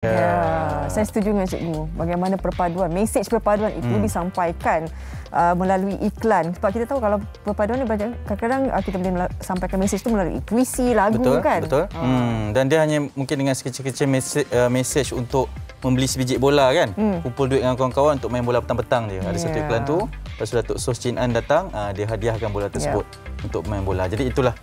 Ya, saya setuju dengan cikgu. Bagaimana perpaduan, mesej perpaduan itu hmm. disampaikan uh, melalui iklan. Sebab kita tahu kalau perpaduan ni kadang-kadang uh, kita boleh sampaikan mesej itu melalui puisi, lagu betul, kan. Betul. Uh. Hmm. Dan dia hanya mungkin dengan sekecil-kecil mesej, uh, mesej untuk membeli sebiji bola kan. Hmm. Kumpul duit dengan kawan-kawan untuk main bola petang-petang dia. Ada yeah. satu iklan tu. Lepas tu Datuk Sos Chin An datang, uh, dia hadiahkan bola tersebut yeah. untuk main bola. Jadi itulah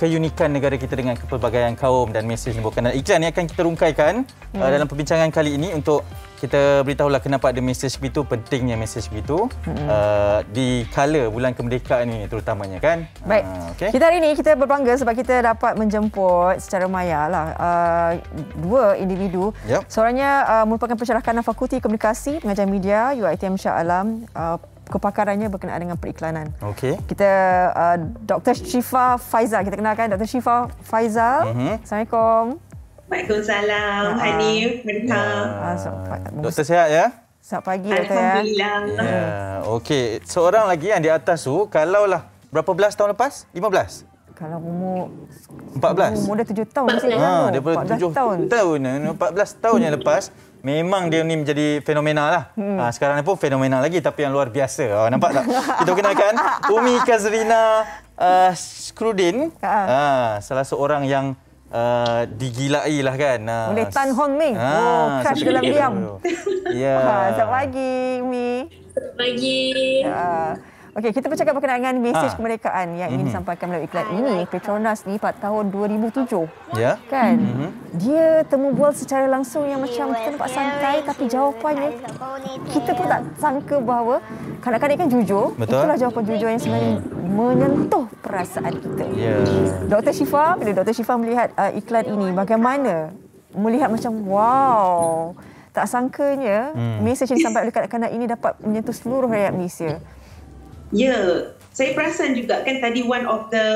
keunikan negara kita dengan kepelbagaian kaum dan mesej yang bukan iklan ini akan kita rungkaikan uh, hmm. uh, dalam perbincangan kali ini untuk kita beritahulah kenapa ada mesej begitu pentingnya mesej begitu hmm. uh, di kala bulan kemerdekaan ini terutamanya kan baik uh, okay. kita hari ini kita berbangga sebab kita dapat menjemput secara maya lah uh, dua individu yep. seorangnya uh, merupakan pensyarah kanan fakulti komunikasi pengajar media UiTM Shah Alam uh, kepakarannya berkenaan dengan periklanan. Okey. Kita uh, Dr. Shifa Faizal. Kita kenalkan Dr. Shifa Faizal. Uh-huh. Assalamualaikum. Waalaikumsalam. Uh, Hanif. Ya. Uh, Doktor sihat ya? Selamat pagi Doktor ya. Alhamdulillah. Ya. Okey. Seorang lagi yang di atas tu, kalaulah berapa belas tahun lepas? 15? Kalau umur 14. Umur dah 7 tahun masih ha, dia 14 tahun. tahun. 14 tahun yang lepas memang dia ni menjadi fenomenal lah. Hmm. Ha, sekarang ni pun fenomenal lagi tapi yang luar biasa. Ha, nampak tak? Kita kenalkan Umi Kazrina uh, Skrudin. Ha, salah seorang yang uh, digilai lah kan. Ha, Oleh Tan Hon Ming. Ha, oh, crush dalam diam. Ya. Ha, selamat pagi, Umi. Selamat pagi. Ha. Okey, kita bercakap berkenaan dengan mesej ha. kemerdekaan yang ingin mm-hmm. disampaikan melalui iklan ini. Petronas ni pada tahun 2007. Ya. Kan? Mm-hmm. Dia temu bual secara langsung yang macam kita nampak santai tapi jawapannya kita pun tak sangka bahawa kanak-kanak kan jujur. Betul. Itulah jawapan jujur yang sebenarnya menyentuh perasaan kita. Ya. Dr. Shifa, bila Dr. Shifa melihat uh, iklan ini, bagaimana melihat macam wow, tak sangkanya hmm. mesej yang disampaikan oleh kanak-kanak ini dapat menyentuh seluruh rakyat Malaysia. Ya, saya perasan juga kan tadi one of the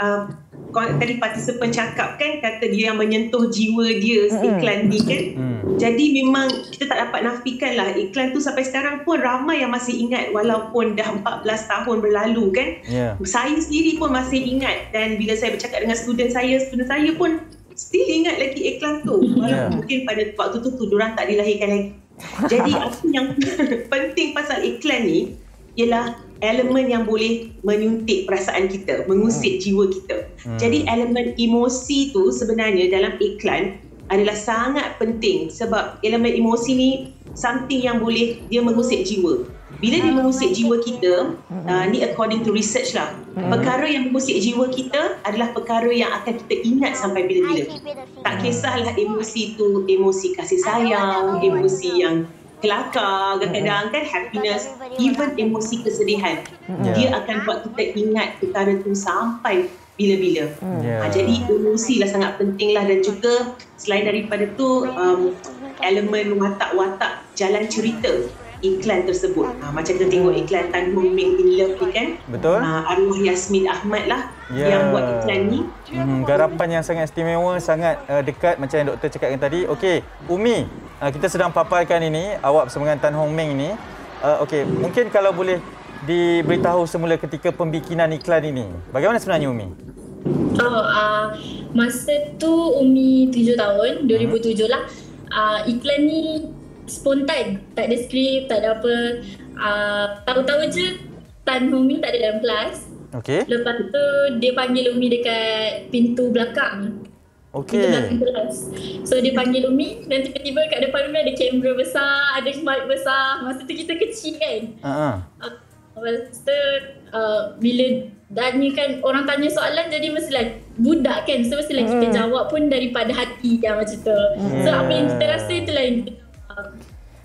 uh, tadi participant cakap kan kata dia yang menyentuh jiwa dia mm. iklan ni kan. Mm. Jadi memang kita tak dapat nafikan lah iklan tu sampai sekarang pun ramai yang masih ingat walaupun dah 14 tahun berlalu kan. Yeah. Saya sendiri pun masih ingat dan bila saya bercakap dengan student saya, student saya pun still ingat lagi iklan tu. Walaupun yeah. mungkin pada waktu tu tu diorang tak dilahirkan lagi. Jadi apa yang penting pasal iklan ni ialah elemen yang boleh menyuntik perasaan kita, mengusik hmm. jiwa kita. Hmm. Jadi elemen emosi tu sebenarnya dalam iklan adalah sangat penting sebab elemen emosi ni something yang boleh dia mengusik jiwa. Bila dia mengusik jiwa kita, hmm. uh, ni according to research lah, hmm. perkara yang mengusik jiwa kita adalah perkara yang akan kita ingat sampai bila-bila. Tak kisahlah emosi tu emosi kasih sayang, emosi yang kelakar kadang-kadang kan happiness even emosi kesedihan yeah. dia akan buat kita ingat perkara tu sampai bila-bila yeah. ha, jadi emosi lah sangat penting lah dan juga selain daripada tu um, elemen watak-watak jalan cerita iklan tersebut. Ha, macam kita tengok iklan Tan Hong Ming in Love ni kan. Betul. Ha, arwah Yasmin Ahmad lah yeah. yang buat iklan ni. Hmm, garapan yang sangat istimewa, sangat uh, dekat macam yang doktor cakapkan tadi. Okey, Umi, uh, kita sedang paparkan ini awak bersama dengan Tan Hong Ming ni. Uh, Okey, mungkin kalau boleh diberitahu semula ketika pembikinan iklan ini. Bagaimana sebenarnya Umi? Oh, uh, masa tu Umi 7 tahun, 2007 hmm. lah. Uh, iklan ni spontan, tak ada skrip, tak ada apa. Uh, tahu-tahu je Tan Hong Ming tak ada dalam kelas. Okey. Lepas tu dia panggil Umi dekat pintu belakang. Okey. So dia panggil Umi dan tiba-tiba kat depan Umi ada kamera besar, ada mic besar. Masa tu kita kecil kan. Uh-huh. Uh, lepas tu uh, bila Dani kan orang tanya soalan jadi mestilah budak kan. So mestilah mm. kita jawab pun daripada hati kan macam tu. Mm. So apa yang kita rasa itulah yang kita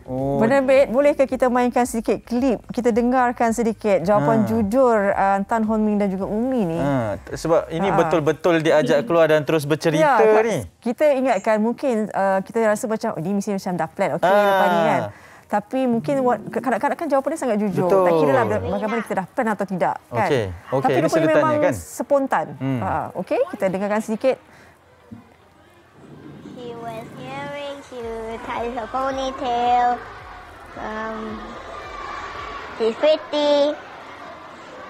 Oh. Benar Bet, bolehkah kita mainkan sedikit klip? Kita dengarkan sedikit jawapan ha. jujur uh, Tan Hon Ming dan juga Umi ni. Ha. Sebab ini ha. betul-betul diajak keluar dan terus bercerita ya, ni. Kita ingatkan mungkin uh, kita rasa macam oh, ini mesti macam dah plan okey ha. lepas ni kan. Tapi mungkin kadang-kadang kan jawapan dia sangat jujur. Betul. Tak kira lah bagaimana kita dah plan atau tidak. Kan? Okay. Okay. Tapi rupanya memang kan? spontan. Hmm. Ha. Okey, kita dengarkan sedikit. Ties a ponytail. Um, she's pretty.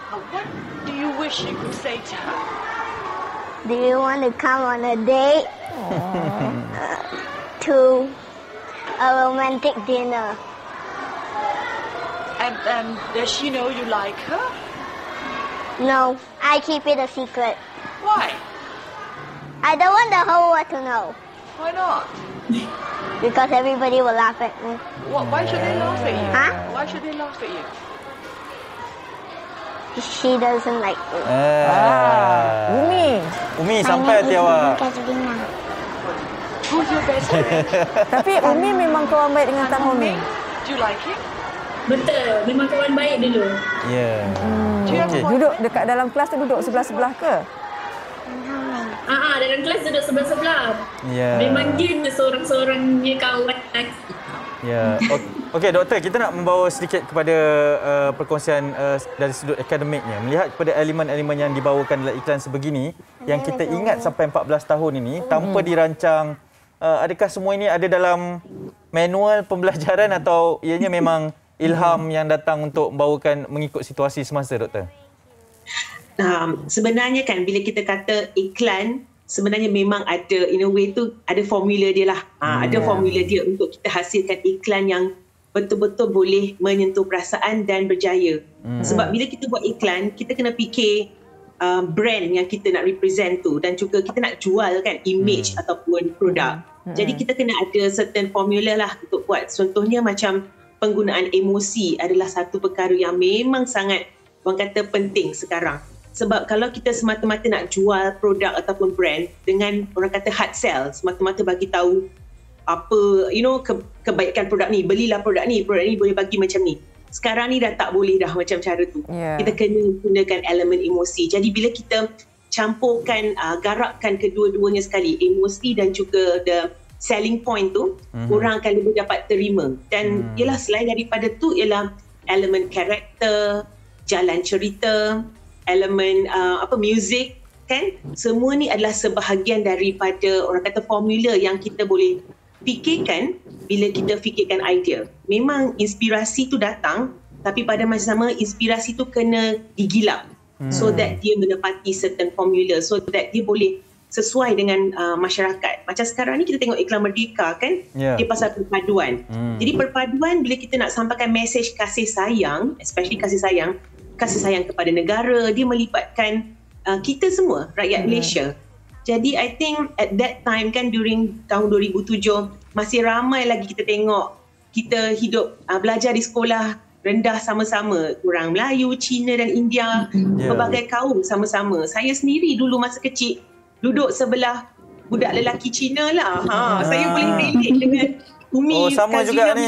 What do you wish you could say to her? Do you want to come on a date? uh, to a romantic dinner. And, and does she know you like her? No, I keep it a secret. Why? I don't want the whole world to know Why not? because everybody will laugh at me. What, why should they laugh at you? Huh? Why should they laugh at you? She doesn't like me. Ah. Umi. Umi sampai hati awak. Who's your best friend? Tapi Umi memang kawan baik dengan Tan Ming. Do you like him? Betul, memang kawan baik dulu. Ya. Have Okey. a Duduk dekat dalam kelas tu duduk sebelah-sebelah ke? Ah, ah, dalam kelas duduk sebelah-sebelah. Ya. Memang dia je seorang-seorangnya kawan lelaki. Ya. Ok- Okey doktor, kita nak membawa sedikit kepada uh, perkongsian uh, dari sudut akademiknya. Melihat kepada elemen-elemen yang dibawakan dalam iklan sebegini yang kita ingat sampai 14 tahun ini tanpa dirancang uh, adakah semua ini ada dalam manual pembelajaran atau ianya memang ilham yang datang untuk membawakan mengikut situasi semasa doktor? Um, sebenarnya kan bila kita kata iklan sebenarnya memang ada in a way tu ada formula dia lah. Ha, ada formula dia untuk kita hasilkan iklan yang betul-betul boleh menyentuh perasaan dan berjaya. Sebab bila kita buat iklan kita kena fikir uh, brand yang kita nak represent tu. Dan juga kita nak jual kan image ataupun produk. Jadi kita kena ada certain formula lah untuk buat. Contohnya macam penggunaan emosi adalah satu perkara yang memang sangat orang kata penting sekarang sebab kalau kita semata-mata nak jual produk ataupun brand dengan orang kata hard sell semata-mata bagi tahu apa you know ke, kebaikan produk ni belilah produk ni produk ni boleh bagi macam ni sekarang ni dah tak boleh dah macam cara tu Ya. kita kena gunakan elemen emosi jadi bila kita campurkan uh, garapkan kedua-duanya sekali emosi dan juga the selling point tu mm-hmm. orang akan lebih dapat terima dan mm. ialah selain daripada tu ialah elemen karakter jalan cerita elemen uh, apa music kan semua ni adalah sebahagian daripada orang kata formula yang kita boleh fikirkan bila kita fikirkan idea memang inspirasi tu datang tapi pada masa sama inspirasi tu kena digilap hmm. so that dia menepati certain formula so that dia boleh sesuai dengan uh, masyarakat. Macam sekarang ni kita tengok iklan Merdeka kan, Ya. dia pasal perpaduan. Hmm. Jadi perpaduan bila kita nak sampaikan mesej kasih sayang, especially kasih sayang, kasih sayang kepada negara, dia melibatkan uh, kita semua, rakyat Malaysia. Jadi I think at that time kan during tahun 2007 masih ramai lagi kita tengok kita hidup uh, belajar di sekolah rendah sama-sama orang Melayu, Cina dan India Ya. pelbagai kaum sama-sama. Saya sendiri dulu masa kecil duduk sebelah budak lelaki Cina lah. Ha, saya boleh relate dengan Umi Oh, sama juga ni.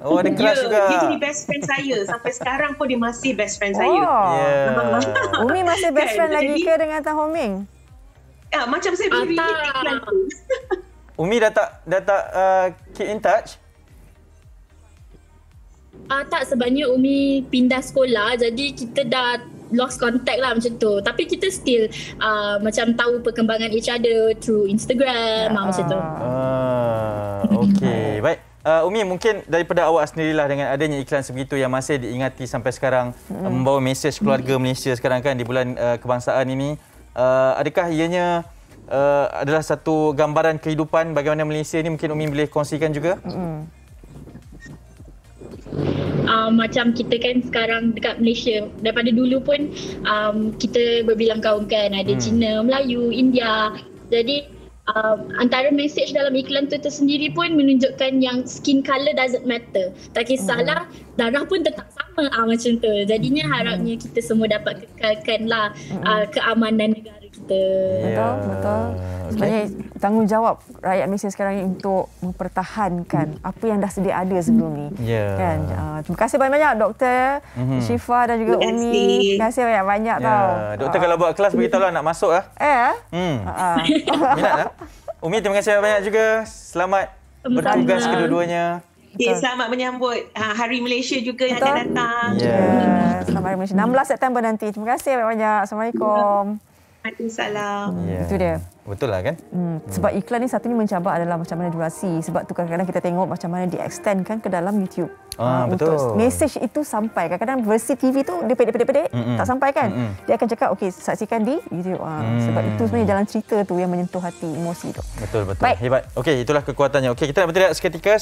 Oh, ada kelas ya, juga. Dia jadi best friend saya. Sampai sekarang pun dia masih best friend saya. Oh. Ya. Umi masih best friend lagi ke dengan Tan Ho Ming? Ya, macam saya boleh Ah, iklan tu. Umi dah tak dah tak uh, keep in touch? Ah tak sebabnya Umi pindah sekolah jadi kita dah lost contact lah macam tu. Tapi kita still uh, macam tahu perkembangan each other through Instagram ah. macam tu. Ah, okey. Baik. Uh, Umi mungkin daripada awak sendirilah dengan adanya iklan sebegitu yang masih diingati sampai sekarang mm. membawa mesej keluarga Malaysia sekarang kan di bulan uh, kebangsaan ini uh, adakah ianya uh, adalah satu gambaran kehidupan bagaimana Malaysia ini mungkin Umi boleh kongsikan juga? Hmm. Uh, macam kita kan sekarang dekat Malaysia daripada dulu pun um, kita berbilang kaum kan ada hmm. Cina, Melayu, India. Jadi um, antara mesej dalam iklan tu tersendiri pun menunjukkan yang skin colour doesn't matter. Tak kisahlah hmm. darah pun tetap sama ah macam tu. Jadinya harapnya kita semua dapat kekalkan lah uh, keamanan negara kita. Betul, betul. Sebenarnya tanggungjawab rakyat Malaysia sekarang ni untuk mempertahankan apa yang dah sedia ada sebelum ni. Ya. Kan? Uh, terima kasih banyak-banyak Doktor Mhm. Syifa dan juga Terima Umi. Terima kasih banyak-banyak Ya. tau. Doktor kalau buat kelas beritahulah nak masuk ah. Eh? Hmm. Uh, Minat tak? Umi terima kasih banyak juga. Selamat bertugas kedua-duanya. Okay, selamat menyambut uh, Hari Malaysia juga yang Betul. akan datang. Ya. yeah. Selamat Hari Malaysia. 16 September nanti. Terima kasih banyak-banyak. Assalamualaikum. Waalaikumsalam. Ya. Itu dia. Betul lah kan? Hmm, sebab iklan ni satunya mencabar adalah macam mana durasi. Sebab tu kadang-kadang kita tengok macam mana dia extendkan ke dalam YouTube. Ah, untuk betul. message itu sampai. Kadang-kadang versi TV tu dia pendek-pendek Mm-mm. tak sampai kan. Mm-mm. Dia akan cakap okey saksikan di YouTube. Ah, Mm. Sebab itu sebenarnya jalan cerita tu yang menyentuh hati emosi tu. Betul betul. Baik. Hebat. Okey, itulah kekuatannya. Okey, kita nak bertindak seketika